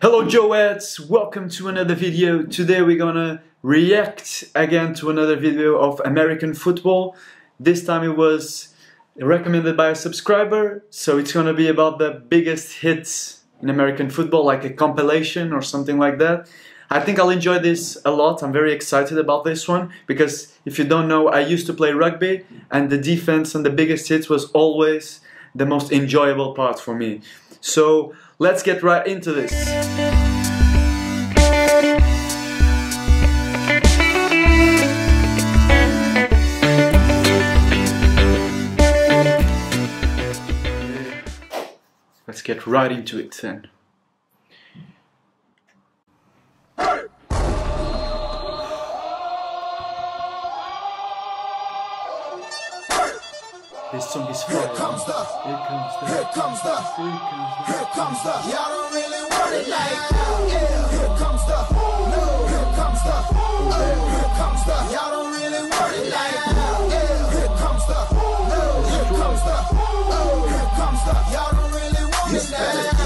Hello Joettes, welcome to another video. Today we're gonna react again to another video of American football. This time it was recommended by a subscriber, so it's gonna be about the biggest hits in American football, like a compilation or something like that. I think I'll enjoy this a lot. I'm very excited about this one because if you don't know, I used to play rugby and the defense and the biggest hits was always the most enjoyable part for me. So let's get right into this. Let's get right into it then. This song is fire. Here comes the, Here comes the. here comes the, Here comes the. here comes the. Y'all don't really want it like that. Yeah. Here comes the, no. Here comes the, oh. Here comes the. Y'all don't really want it like that. Yeah. Here comes the, no. Here comes the, oh. Here comes the. Y'all don't really want it like that.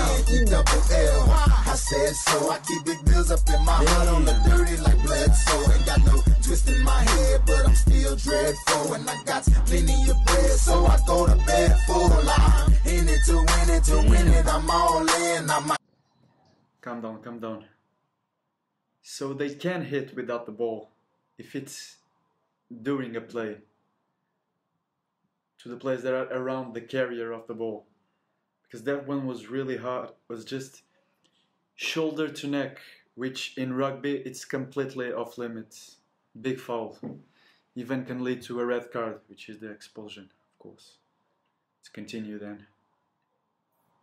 Said so. I keep big bills up in my heart on the dirty like blood. So ain't got no twist in my head, but I'm still dreadful. And I got plenty of bread, so I go to bed full. I'm in it to win it, to win it. I'm all in. I'm Calm down, calm down. So they can hit without the ball if it's during a play to the players that are around the carrier of the ball. Because that one was really hard. was just shoulder to neck, which in rugby it's completely off limits. Big foul. Even can lead to a red card, which is the expulsion, of course. Let's continue then.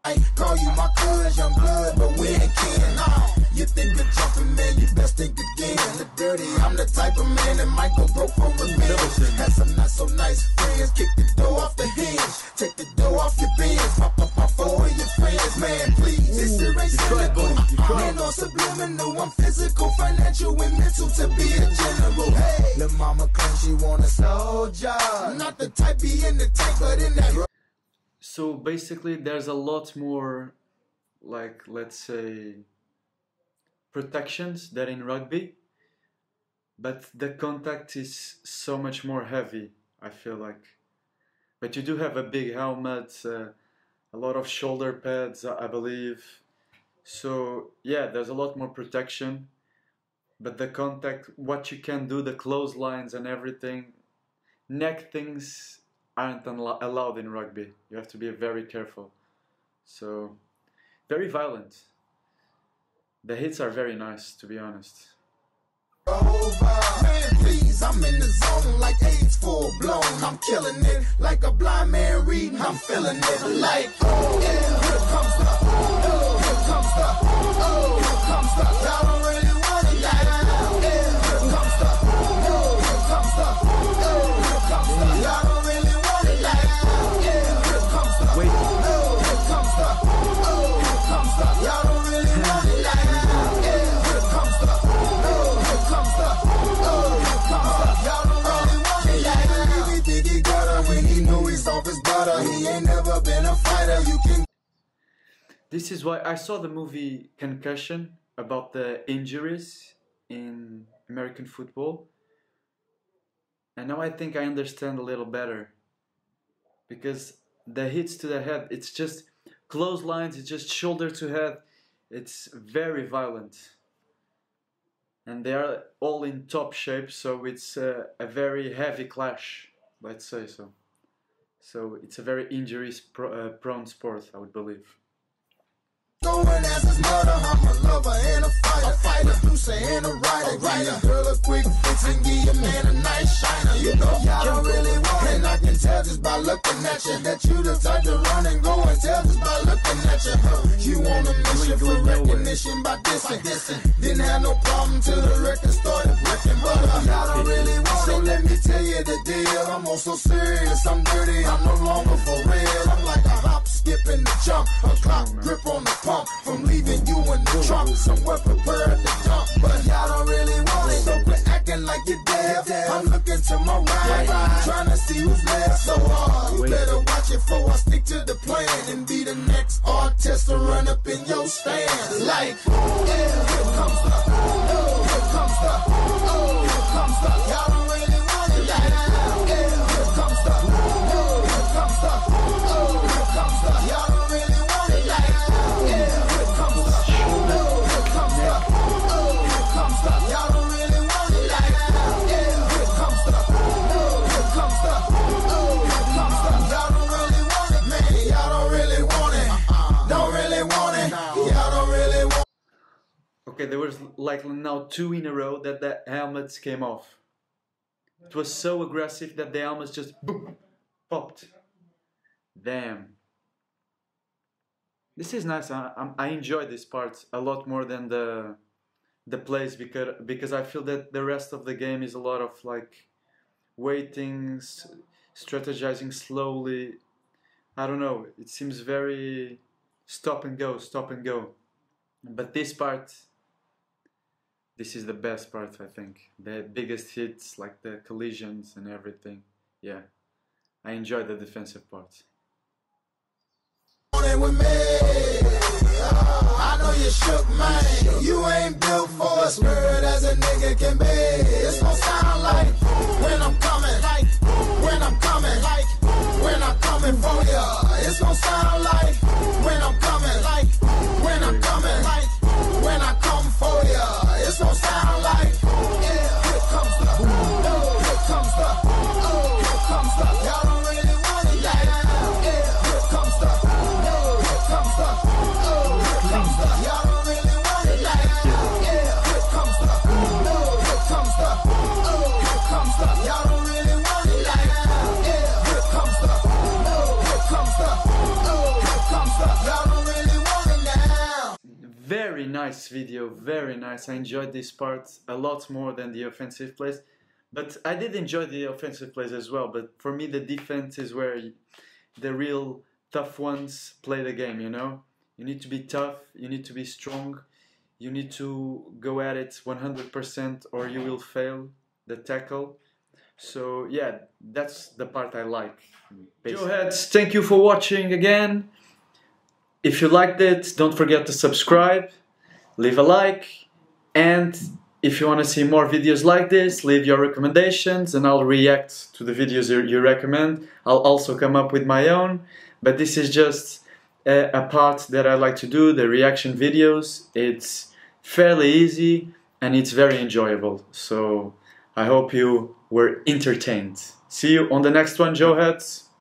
I call you my cuz, young blood, but we ain't kin. Nah, you think you're jumping, man, you best think again. The dirty, I'm the type of man that might go broke for revenge. Had some not so nice friends, kick the door off the hinge, take the door off your bins, pop up my four of your friends, man, please. This shit ain't cynical. Man, no subliminal, I'm physical, financial, and mental to be a general. Hey, the mama claims she want a soldier, not the type be in the tank, but in that. So basically, there's a lot more, like, let's say, protections than in rugby, but the contact is so much more heavy, I feel like. But you do have a big helmet, uh, a lot of shoulder pads, I believe. So, yeah, there's a lot more protection, but the contact, what you can do, the clotheslines and everything, neck things aren't allowed in rugby. You have to be very careful. So, very violent. The hits are very nice, to be honest. Man, please, I'm in the zone like AIDS full blown. I'm killing it like a blind man reading. I'm feeling it like, oh, yeah, This is why I saw the movie Concussion about the injuries in American football. And now I think I understand a little better. Because the hits to the head, it's just clotheslines, it's just shoulder to head. It's very violent. And they are all in top shape, so it's uh, a very heavy clash, let's say so. So it's a very injury pro- uh, prone sport, I would believe. Going as his mother, I'm a lover and a fighter. A fighter, producer and a writer. A writer. Girl, a quick fix and give your man a nice shiner. You know, y'all don't really want it. And I can tell just by looking at you that you the type to run and go and tell just by looking at you. You on a mission for recognition by dissing. Didn't have no problem till the record started breaking. But y'all don't really want it. So let me tell you the deal. I'm on so serious, I'm dirty, I'm no longer for real. I'm like a hop, skip, and a jump. A clock grip on the pump from leaving you in the trunk. Somewhere prepared to but y'all don't really want it. So quit acting like your death. I'm looking to my right, trying to see who's left. So hard, you better watch it for I stick to the plan and be the next artist to run up in your stand. Like, yeah, here comes the, oh, here comes the, oh, here comes the. Y'all don't really want it yeah, here comes the, Okay, there was like now two in a row that the helmets came off. It was so aggressive that the helmets just boom, popped. Damn. This is nice. I, I'm- I enjoy this part a lot more than the the plays because because I feel that the rest of the game is a lot of like waiting, strategizing slowly. I don't know. It seems very stop and go, stop and go. But this part, this is the best part, I think. The biggest hits, like the collisions and everything. Yeah, I enjoy the defensive part. it with me. Ah, I know you shook, man. You ain't built for a spirit as a nigga can be. It's gonna sound like when I'm coming, like when I'm coming, like when I'm coming for ya. It's gonna sound like when I'm coming, Very nice video, very nice. I enjoyed this part a lot more than the offensive plays. But I did enjoy the offensive plays as well. But for me, the defense is where the real tough ones play the game, you know? You need to be tough, you need to be strong, you need to go at it 100% or you will fail the tackle. So, yeah, that's the part I like. Mm. Joe Heads, thank you for watching again. If you liked it, don't forget to subscribe, leave a like, and if you want to see more videos like this, leave your recommendations and I'll react to the videos you, you recommend. I'll also come up with my own, but this is just a, a part that I like to do, the reaction videos. It's fairly easy and it's very enjoyable. So I hope you were entertained. See you on the next one, Joe Heads.